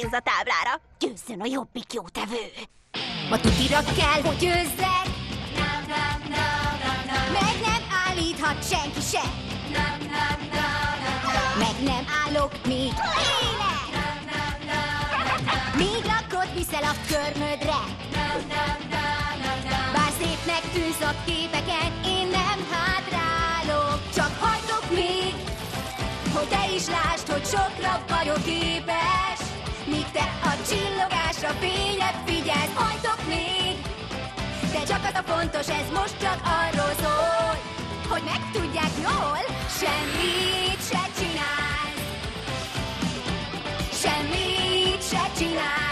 pénz a táblára. Győzzön a jobbik jótevő. Ma tutira kell, hogy győzzek. Meg nem állíthat senki se. Meg nem állok, míg élek Míg rakod viszel a körmödre. Bár szépnek tűnsz a képeken Én nem hátrálok. Csak hajtok még Hogy te is lásd, hogy sokra vagyok képes Míg te a csillogásra fényebb figyelsz, hajtok még. De csak az a fontos, ez most csak arról szól Hogy megtudják jól, semmit se csinálsz. Semmit se csinálsz.